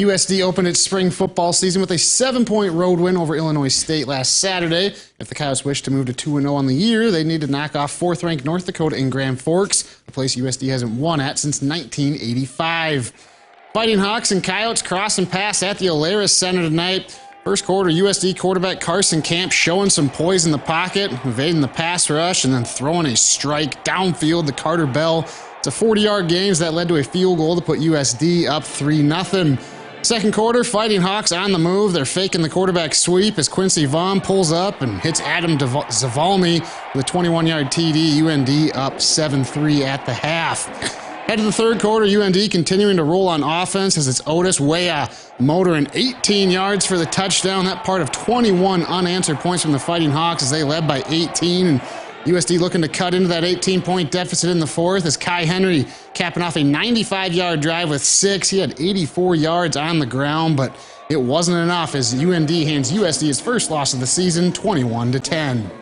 USD opened its spring football season with a seven point road win over Illinois State last Saturday. If the Coyotes wish to move to 2 0 on the year, they need to knock off fourth ranked North Dakota in Grand Forks, a place USD hasn't won at since 1985. Fighting Hawks and Coyotes cross and pass at the Alerus Center tonight. First quarter, USD quarterback Carson Camp showing some poise in the pocket, evading the pass rush, and then throwing a strike downfield to Carter Bell. It's a 40 yard game that led to a field goal to put USD up 3 0. Second quarter, Fighting Hawks on the move. They're faking the quarterback sweep as Quincy Vaughn pulls up and hits Adam Zavalny with a 21 yard TD. UND up 7 3 at the half. Head to the third quarter, UND continuing to roll on offense as it's Otis Weah motoring 18 yards for the touchdown. That part of 21 unanswered points from the Fighting Hawks as they led by 18. And USD looking to cut into that 18 point deficit in the fourth as Kai Henry capping off a 95 yard drive with six. He had 84 yards on the ground, but it wasn't enough as UND hands USD his first loss of the season 21 to 10.